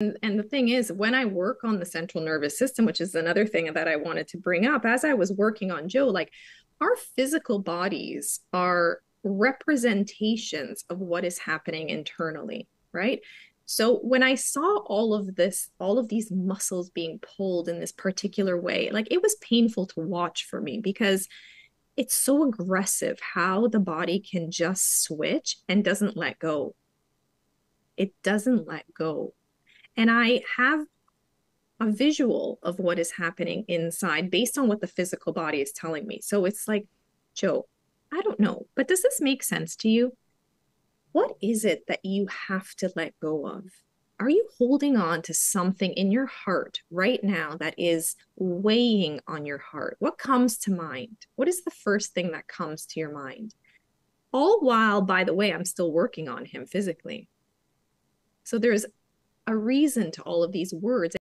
And, and the thing is, when I work on the central nervous system, which is another thing that I wanted to bring up, as I was working on Joe, like our physical bodies are representations of what is happening internally, right? So when I saw all of this, all of these muscles being pulled in this particular way, like it was painful to watch for me because it's so aggressive how the body can just switch and doesn't let go. It doesn't let go. And I have a visual of what is happening inside based on what the physical body is telling me. So it's like, Joe, I don't know, but does this make sense to you? What is it that you have to let go of? Are you holding on to something in your heart right now that is weighing on your heart? What comes to mind? What is the first thing that comes to your mind? All while, by the way, I'm still working on him physically. So there's a reason to all of these words